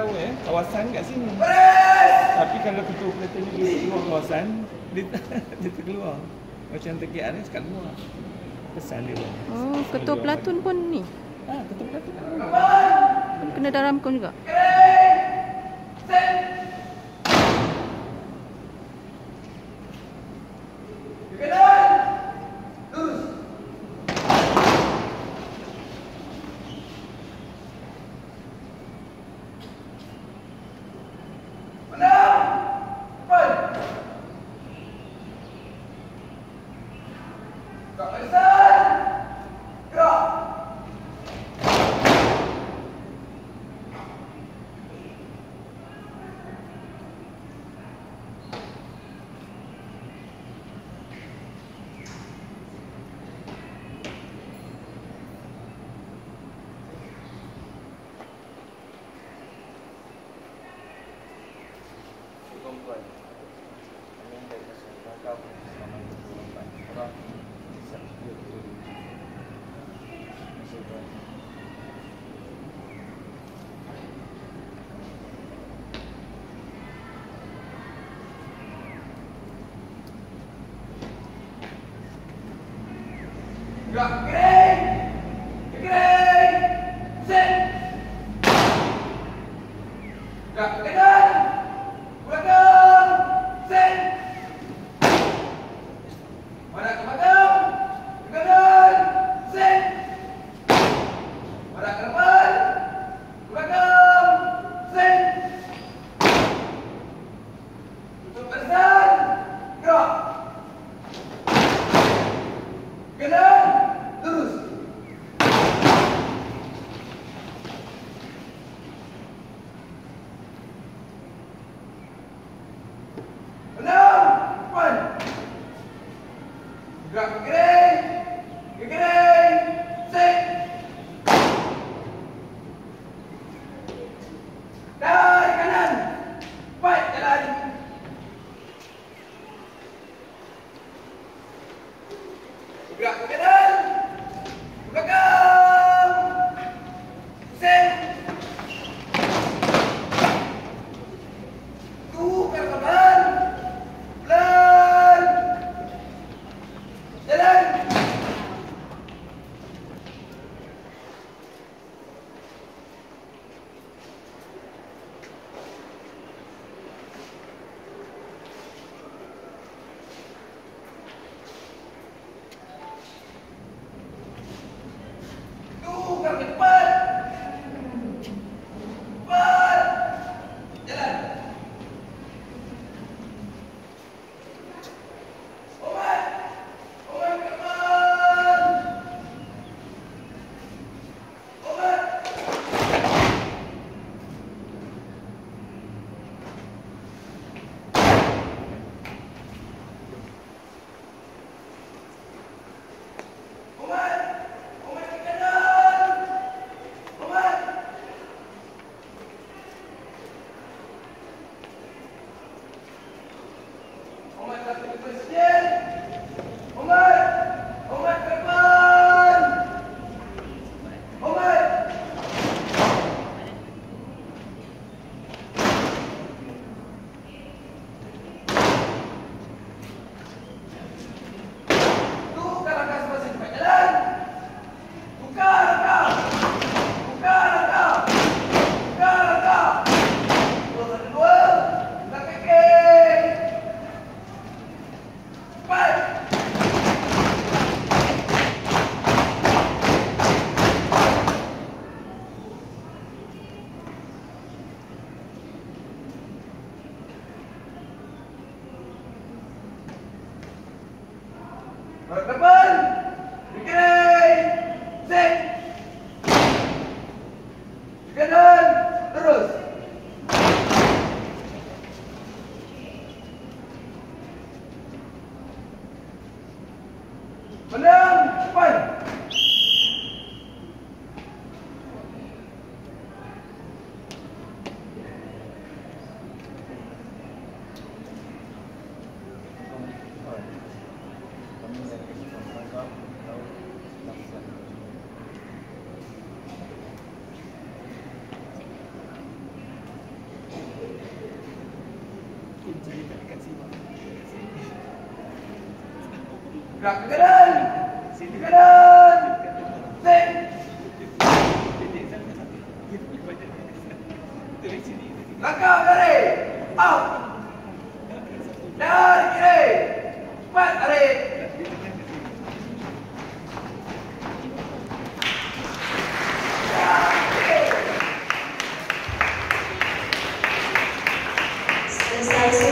tahu eh kawasan kat sini. Tapi kalau ketua platoon ni duduk luar kawasan, dia, dia terkeluar. Macam TKR ni sekat luar. Pesan dia. Oh, ketua pelatun pun ni. Ah, ketua platoon. Kena daramkan juga. perempuan Gerak kering. Kering. Set. Gerak ke No! Maragdapan! Gerak ke kanan. Sini ke kanan. Sen. Langkah kiri. Out. Dan kiri. Cepat tarik. Thank you.